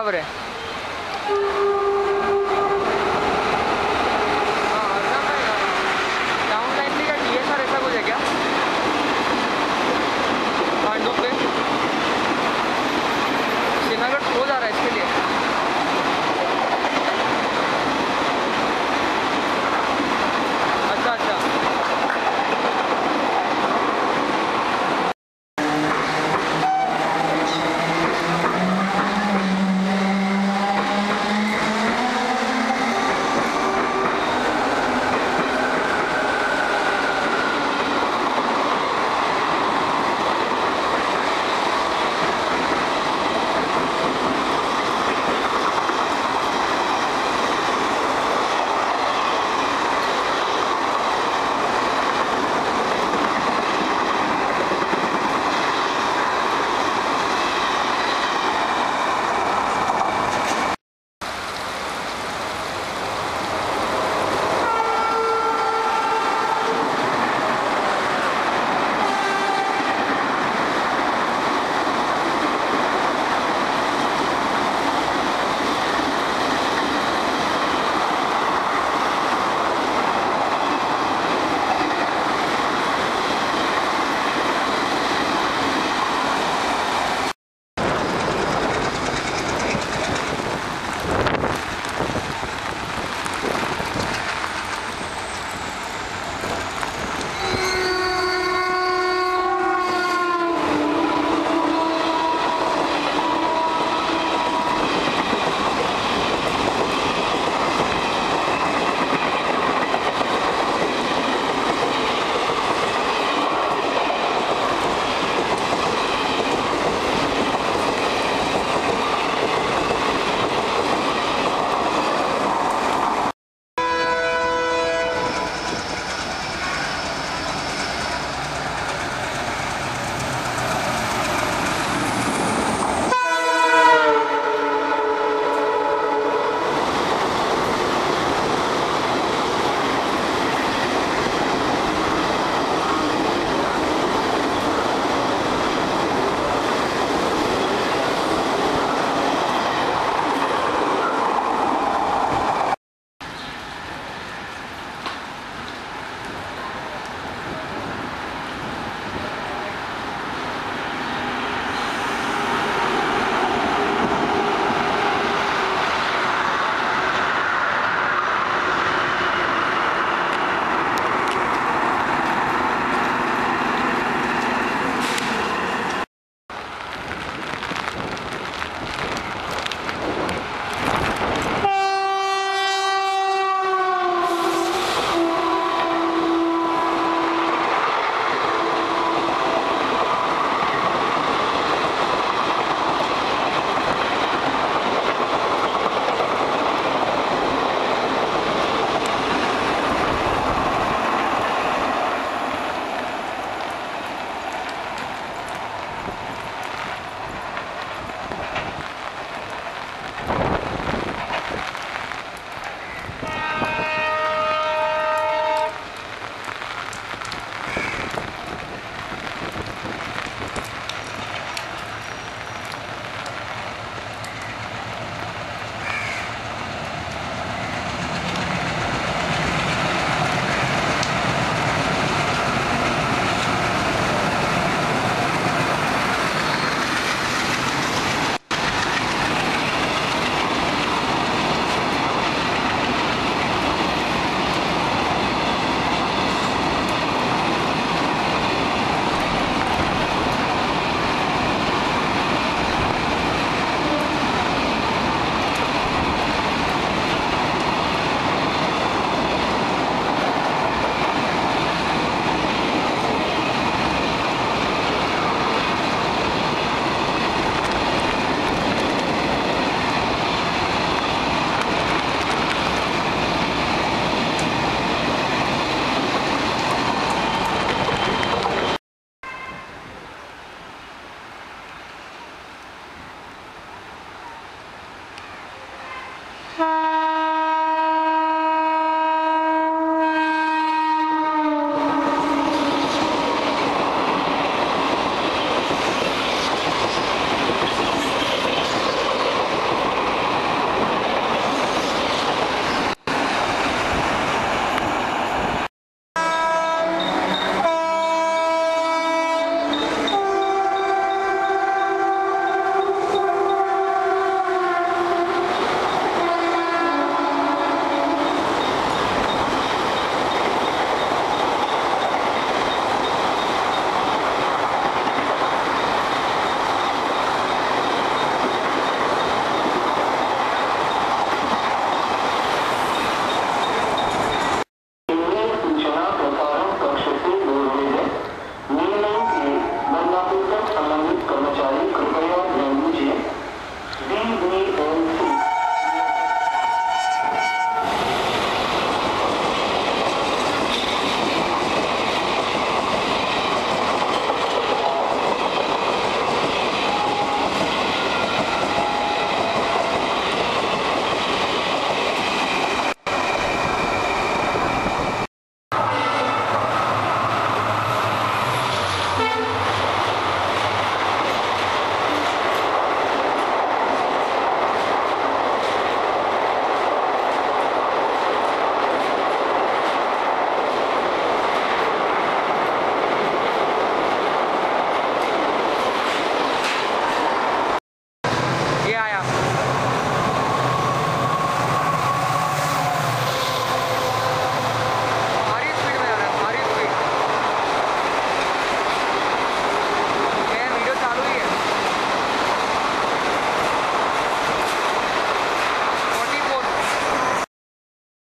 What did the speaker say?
cabra.